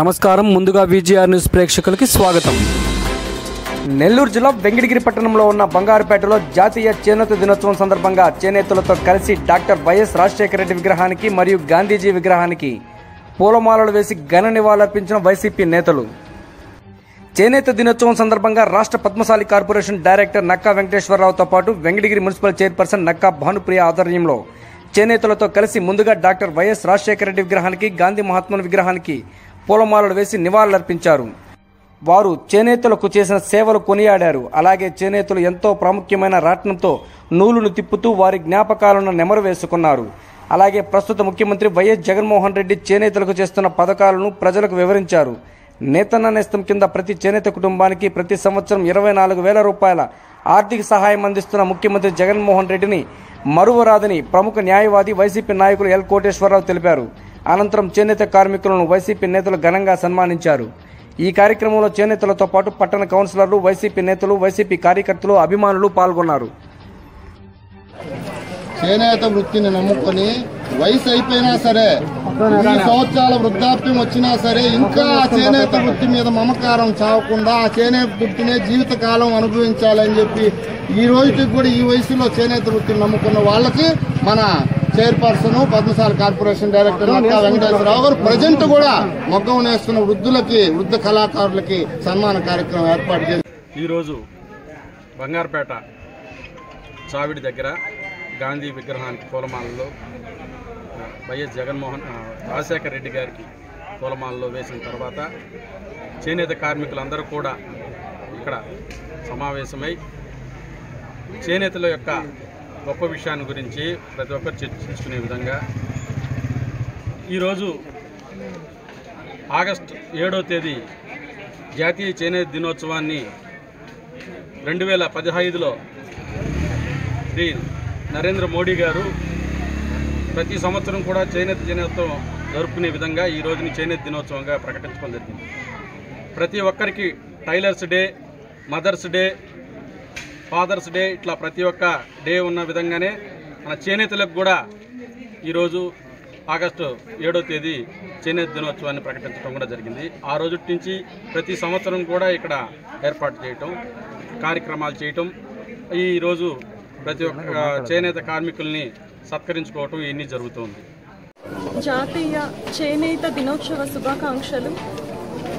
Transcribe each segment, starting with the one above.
నమస్కారం. ముందుగా VGR news ప్రేక్షకులకి స్వాగతం. నెల్లూరు జిల్లా వెంకటగిరి పట్టణంలో ఉన్న బంగారుపేటలో జాతీయ చేనేత దినోత్సవం సందర్భంగా చేనేతలతో కలిసి డాక్టర్ వైఎస్ రాజశేఖర రెడ్డి విగ్రహానికి మరియు గాంధీజీ విగ్రహానికి పూలమాలలు వేసి ఘన నివాళులర్పించిన వైసీపీ నేతలు. చేనేత దినోత్సవం సందర్భంగా రాష్ట్ర పద్మశాలి కార్పొరేషన్ డైరెక్టర్ నక్కా వెంకటేశ్వరరావుతో పాటు వెంకటగిరి మున్సిపల్ చైర్పర్సన్ నక్కా భానుప్రియ ఆధ్వర్యంలో చేనేతలతో కలిసి ముందుగా డాక్టర్ వైఎస్ రాజశేఖర రెడ్డి విగ్రహానికి గాంధీ మహాత్ముల విగ్రహానికి పూలమాలలు వేసి నివాళులర్పించారు. వారు చేనేతలకు చేసిన సేవలు కొనియాడారు. అలాగే చేనేతలు ఎంతో ప్రాముఖ్యమైన రాట్నంతో నూలును తిప్పుతూ వారి జ్ఞాపకాలను నెమరు వేసుకున్నారు. అలాగే ప్రస్తుత ముఖ్యమంత్రి వైఎస్ జగన్మోహన్ రెడ్డి చేనేతలకు చేస్తున్న పథకాలను ప్రజలకు వివరించారు. నేతన్న నేస్తం కింద ప్రతి చేనేత కుటుంబానికి ప్రతి సంవత్సరం ఇరవై నాలుగు వేల రూపాయల ఆర్థిక సహాయం అందిస్తున్న ముఖ్యమంత్రి జగన్మోహన్ రెడ్డిని మరువరాదని ప్రముఖ న్యాయవాది వైసీపీ నాయకులు ఎల్ కోటేశ్వరరావు తెలిపారు. అనంతరం చేనేత కార్మికులను వైసీపీ నేతలు ఘనంగా సన్మానించారు. ఈ కార్యక్రమంలో చేనేతలతో పాటు పట్టణ కౌన్సిలర్లు వైసీపీ నేతలు వైసీపీ కార్యకర్తలు అభిమానులు పాల్గొన్నారు. చేనేత వృత్తిని నమ్ముకొని వయసు అయిపోయినా సరే ఈ సంవత్సరాల వృద్ధాప్యం వచ్చినా సరే ఇంకా ఆ చేనేత వృత్తి మీద మమకారం చావకుండా ఆ చేనేత వృత్తినే జీవితకాలం అనుభవించాలని చెప్పి ఈ రోజుకి కూడా ఈ వయసులో చేనేత వృత్తిని నమ్ముకున్న వాళ్ళకి మన chairperson Padmashali corporation director Nakka Venkateswara Rao garu present కూడా మొగ్గం నేస్తున్న వృద్ధులకి వృద్ధ కళాకారులకి సన్మాన కార్యక్రమం ఏర్పాటు చేసి ఈరోజు బంగారుపేట చావిడి దగ్గర గాంధీ విగ్రహానికి పూలమాలలో వైఎస్ జగన్మోహన్ రాజశేఖర రెడ్డి గారికి పూలమాలలో వేసిన తర్వాత చేనేత కార్మికులందరూ కూడా ఇక్కడ సమావేశమై చేనేతల యొక్క గొప్ప విషయాన్ని గురించి ప్రతి ఒక్కరు చర్చించుకునే విధంగా ఈరోజు ఆగస్ట్ ఏడో తేదీ జాతీయ చేనేత దినోత్సవాన్ని రెండు వేల పదిహైదులో శ్రీ నరేంద్ర మోడీ గారు ప్రతి సంవత్సరం కూడా చేనేత దినోత్సవం జరుపుకునే విధంగా ఈ రోజుని చేనేత దినోత్సవంగా ప్రకటించడం జరిగింది. ప్రతి ఒక్కరికి tailors day mothers day fathers day ఇట్లా ప్రతి ఒక్క డే ఉన్న విధంగానే మన చేనేతలకు కూడా ఈరోజు ఆగస్టు ఏడో తేదీ చేనేత దినోత్సవాన్ని ప్రకటించడం కూడా జరిగింది. ఆ రోజు నుంచి ప్రతి సంవత్సరం కూడా ఇక్కడ ఏర్పాటు చేయటం కార్యక్రమాలు చేయటం ఈరోజు ప్రతి ఒక్క చేనేత కార్మికుల్ని సత్కరించుకోవటం ఇవన్నీ జరుగుతుంది. జాతీయ చేనేత దినోత్సవ శుభాకాంక్షలు.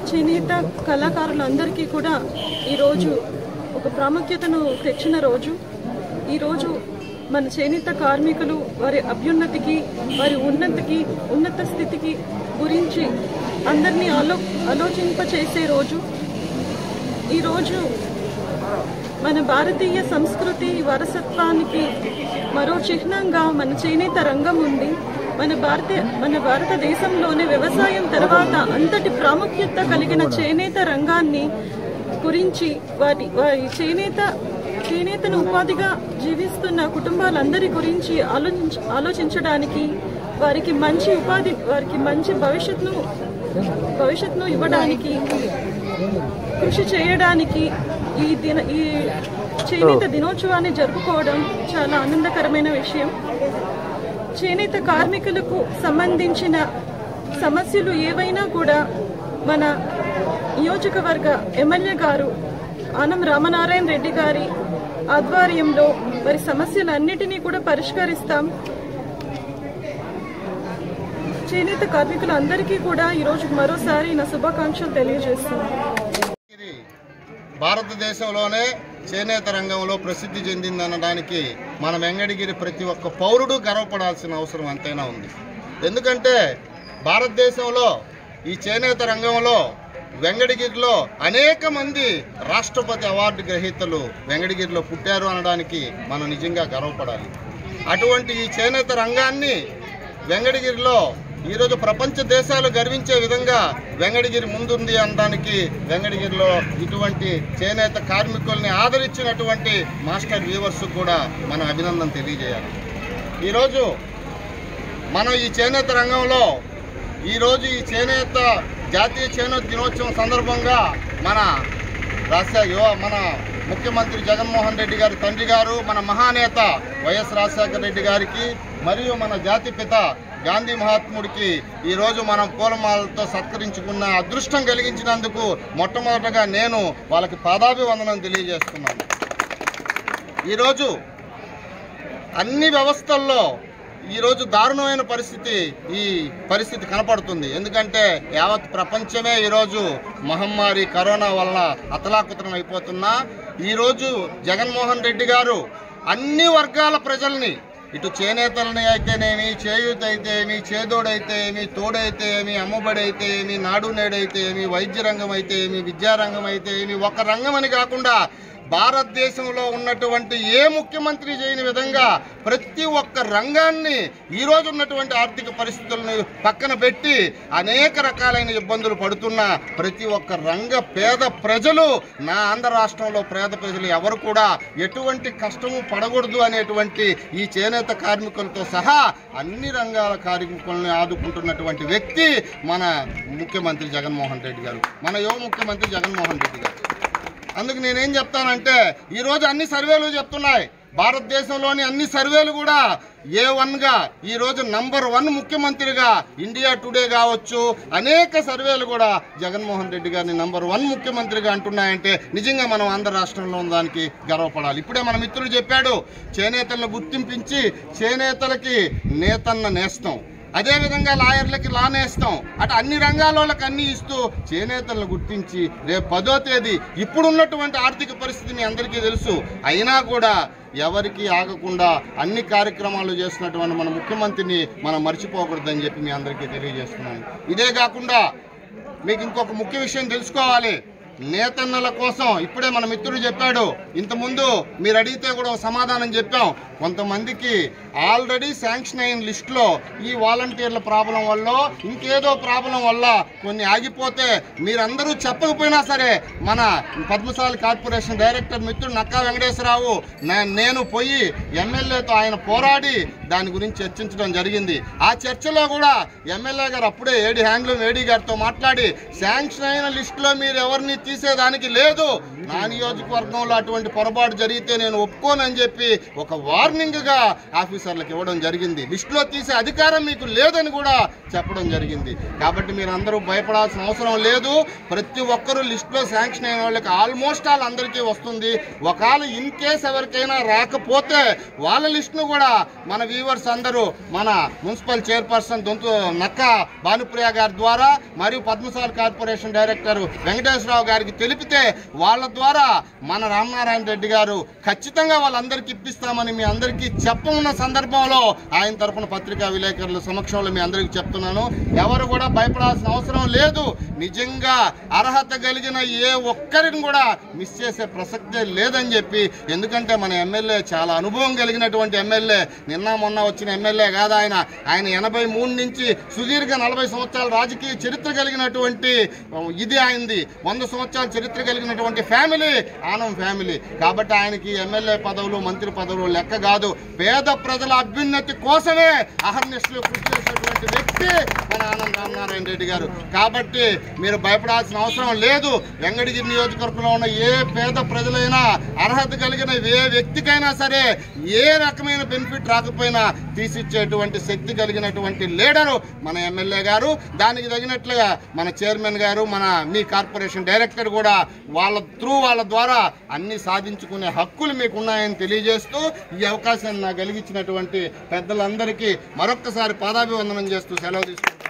చేనేత కళాకారులందరికీ కూడా ఈరోజు ఒక ప్రాముఖ్యతను తెచ్చిన రోజు. ఈరోజు మన చేనేత కార్మికులు వారి అభ్యున్నతికి వారి ఉన్నతికి ఉన్నత స్థితికి గురించి అందరినీ ఆలో ఆలోచింపచేసే రోజు. ఈరోజు మన భారతీయ సంస్కృతి వారసత్వానికి మరో చిహ్నంగా మన చేనేత రంగం ఉంది. మన భారత మన భారతదేశంలోనే వ్యవసాయం తర్వాత అంతటి ప్రాముఖ్యత కలిగిన చేనేత రంగాన్ని గురించి వాటి వారి చేనేత చేనేతను ఉపాధిగా జీవిస్తున్న కుటుంబాలందరి గురించి ఆలోచించ ఆలోచించడానికి వారికి మంచి ఉపాధి వారికి మంచి భవిష్యత్తును భవిష్యత్తును ఇవ్వడానికి కృషి చేయడానికి ఈ దిన ఈ చేనేత దినోత్సవాన్ని జరుపుకోవడం చాలా ఆనందకరమైన విషయం. చేనేత కార్మికులకు సంబంధించిన సమస్యలు ఏవైనా కూడా మన నియోజకవర్గ ఎమ్మెల్యే గారు ఆనం రామనారాయణ రెడ్డి గారి ఆధ్వర్యంలో వారి సమస్యలన్నిటినీ కూడా పరిష్కరిస్తాం. చేనేత కార్మికులందరికీ కూడా ఈరోజు మరోసారి నా శుభాకాంక్షలు తెలియజేస్తున్నాను. భారతదేశంలోనే చేనేత రంగంలో ప్రసిద్ధి చెందిందనడానికి మన వెంగడగిరి ప్రతి ఒక్క పౌరుడు గర్వపడాల్సిన అవసరం ఎంతైనా ఉంది. ఎందుకంటే భారతదేశంలో ఈ చేనేత రంగంలో వెంగడగిరిలో అనేక మంది రాష్ట్రపతి అవార్డు గ్రహీతలు వెంగడగిరిలో పుట్టారు అనడానికి మనం నిజంగా గర్వపడాలి. అటువంటి ఈ చేనేత రంగాన్ని వెంగడగిరిలో ఈరోజు ప్రపంచ దేశాలు గర్వించే విధంగా వెంగడగిరి ముందుంది అనడానికి వెంగడగిరిలో ఇటువంటి చేనేత కార్మికుల్ని ఆదరించినటువంటి మాస్టర్ వ్యూవర్స్ కూడా మనం అభినందన తెలియజేయాలి. ఈరోజు మనం ఈ చేనేత రంగంలో ఈరోజు ఈ చేనేత జాతీయ చేనేత దినోత్సవం సందర్భంగా మన రాష్ట్ర యువ మన ముఖ్యమంత్రి జగన్మోహన్ రెడ్డి గారి తండ్రి గారు మన మహానేత వైఎస్ రాజశేఖర రెడ్డి గారికి మరియు మన జాతిపిత గాంధీ మహాత్ముడికి ఈరోజు మనం పూలమాలతో సత్కరించుకున్న అదృష్టం కలిగించినందుకు మొట్టమొదటగా నేను వాళ్ళకి పాదాభివందనం తెలియజేస్తున్నాను. ఈరోజు అన్ని వ్యవస్థల్లో ఈరోజు దారుణమైన పరిస్థితి ఈ పరిస్థితి కనపడుతుంది. ఎందుకంటే యావత్ ప్రపంచమే ఈరోజు మహమ్మారి కరోనా వలన అతలాకుతలం అయిపోతున్నా ఈరోజు జగన్మోహన్ రెడ్డి గారు అన్ని వర్గాల ప్రజల్ని ఇటు చేనేతలని అయితేనేమి చేయూత అయితే ఏమి చేదోడైతే ఏమి తోడైతే ఏమి అమ్మబడి అయితే ఏమి నాడు నేడైతే ఏమి వైద్య రంగం అయితే ఏమి విద్యారంగం అయితే ఏమి ఒక రంగం అని కాకుండా భారతదేశంలో ఉన్నటువంటి ఏ ముఖ్యమంత్రి చేయని విధంగా ప్రతి ఒక్క రంగాన్ని ఈ ఉన్నటువంటి ఆర్థిక పరిస్థితులను పక్కన పెట్టి అనేక రకాలైన ఇబ్బందులు పడుతున్న ప్రతి ఒక్క రంగ పేద ప్రజలు నా ఆంధ్ర రాష్ట్రంలో పేద ప్రజలు ఎవరు కూడా ఎటువంటి కష్టము పడకూడదు అనేటువంటి ఈ చేనేత కార్మికులతో సహా అన్ని రంగాల కార్మికులను ఆదుకుంటున్నటువంటి వ్యక్తి మన ముఖ్యమంత్రి జగన్మోహన్ రెడ్డి గారు మన యువ ముఖ్యమంత్రి జగన్మోహన్ రెడ్డి గారు. అందుకు నేనేం చెప్తానంటే ఈరోజు అన్ని సర్వేలు చెప్తున్నాయి. భారతదేశంలోని అన్ని సర్వేలు కూడా ఏ వన్గా ఈరోజు నంబర్ వన్ ముఖ్యమంత్రిగా ఇండియా టుడే కావచ్చు. అనేక సర్వేలు కూడా జగన్మోహన్ రెడ్డి గారిని నంబర్ వన్ ముఖ్యమంత్రిగా అంటున్నాయంటే నిజంగా మనం ఆంధ్ర రాష్ట్రంలో ఉన్న దానికి గర్వపడాలి. ఇప్పుడే మన మిత్రుడు చెప్పాడు చేనేతలను గుర్తింపించి చేనేతలకి నేతన్న నేస్తాం. అదేవిధంగా లాయర్లకి లానేస్తాం అటు అన్ని రంగాల వాళ్ళకి అన్ని ఇస్తూ చేనేతలను గుర్తించి రేపు పదో తేదీ ఇప్పుడున్నటువంటి ఆర్థిక పరిస్థితి మీ అందరికీ తెలుసు. అయినా కూడా ఎవరికి ఆగకుండా అన్ని కార్యక్రమాలు చేస్తున్నటువంటి మన ముఖ్యమంత్రిని మనం మర్చిపోకూడదని చెప్పి మీ అందరికీ తెలియజేస్తున్నాను. ఇదే కాకుండా మీకు ఇంకొక ముఖ్య విషయం తెలుసుకోవాలి. నేతన్నల కోసం ఇప్పుడే మన మిత్రుడు చెప్పాడు ఇంతకుముందు మీరు అడిగితే కూడా ఒక సమాధానం చెప్పాం. కొంతమందికి ఆల్రెడీ శాంక్షన్ అయిన లిస్టులో ఈ వాలంటీర్ల ప్రాబ్లం వల్ల ఇంకేదో ప్రాబ్లం వల్ల కొన్ని ఆగిపోతే మీరందరూ చెప్పకపోయినా సరే మన పద్మశాలి కార్పొరేషన్ డైరెక్టర్ మిత్రుడు నక్కా వెంకటేశ్వరరావు నేను పోయి ఎమ్మెల్యేతో ఆయన పోరాడి దాని గురించి చర్చించడం జరిగింది. ఆ చర్చలో కూడా ఎమ్మెల్యే గారు అప్పుడే ఏడి హ్యాండ్లూమ్ ఏడి గారితో మాట్లాడి శాంక్షన్ అయిన లిస్టులో మీరు ఎవరిని తీసేదానికి లేదు. నా నియోజకవర్గంలో అటువంటి పొరపాటు జరిగితే నేను ఒప్పుకోనని చెప్పి ఒక వా గా ఆఫీసర్లకు ఇవ్వడం జరిగింది. లిస్టులో తీసే అధికారం మీకు లేదని కూడా చెప్పడం జరిగింది. కాబట్టి మీరు అందరూ భయపడాల్సిన అవసరం లేదు. ప్రతి ఒక్కరూ లిస్టులో శాంక్షన్ అయిన వాళ్ళకి ఆల్మోస్ట్ ఆల్ అందరికీ వస్తుంది. ఒకవేళ ఇన్ కేస్ ఎవరికైనా రాకపోతే వాళ్ళ లిస్టును కూడా మన వ్యూవర్స్ అందరూ మన మున్సిపల్ చైర్పర్సన్ దొంతు నక్క భానుప్రియ గారి ద్వారా మరియు పద్మశాలి కార్పొరేషన్ డైరెక్టర్ వెంకటేశ్వరరావు గారికి తెలిపితే వాళ్ళ ద్వారా మన రామనారాయణ రెడ్డి గారు ఖచ్చితంగా వాళ్ళందరికీ ఇప్పిస్తామని మీ అందరికీ చెప్పమున్న సందర్భంలో ఆయన తరపున పత్రికా విలేకరుల సమక్షంలో మీ అందరికీ చెప్తున్నాను. ఎవరు కూడా భయపడాల్సిన అవసరం లేదు. నిజంగా అర్హత కలిగిన ఏ ఒక్కరిని కూడా మిస్ చేసే ప్రసక్తే లేదని చెప్పి ఎందుకంటే మన ఎమ్మెల్యే చాలా అనుభవం కలిగినటువంటి ఎమ్మెల్యే. నిన్న మొన్న వచ్చిన ఎమ్మెల్యే కాదు ఆయన. ఆయన ఎనభై మూడు నుంచి సుదీర్ఘ నలభై సంవత్సరాల రాజకీయ చరిత్ర కలిగినటువంటి ఇది ఆయనది. వంద సంవత్సరాల చరిత్ర కలిగినటువంటి ఫ్యామిలీ ఆనం ఫ్యామిలీ. కాబట్టి ఆయనకి ఎమ్మెల్యే పదవులు మంత్రి పదవులు లెక్క కాదు. పేద ప్రజల అభ్యున్నతి కోసమే అహర్నిశలు కృషి చేసినటువంటి వ్యక్తి మన ఆనంద్ రామనారాయణ రెడ్డి గారు. కాబట్టి మీరు భయపడాల్సిన అవసరం లేదు. వెంకటగిరి నియోజకవర్గంలో ఉన్న ఏ పేద ప్రజలైనా అర్హత కలిగిన ఏ వ్యక్తికైనా సరే ఏ రకమైన బెనిఫిట్ రాకపోయినా తీసిచ్చేటువంటి శక్తి కలిగినటువంటి లీడరు మన ఎమ్మెల్యే గారు. దానికి తగినట్లుగా మన చైర్మన్ గారు మన మీ కార్పొరేషన్ డైరెక్టర్ కూడా వాళ్ళ త్రూ వాళ్ళ ద్వారా అన్ని సాధించుకునే హక్కులు మీకు ఉన్నాయని తెలియజేస్తూ ఈ అవకాశాన్ని నాకు కలిగించినటువంటి పెద్దలందరికీ మరొక్కసారి పాదాభివందనం చేస్తూ సెలవు తీసుకుంటాను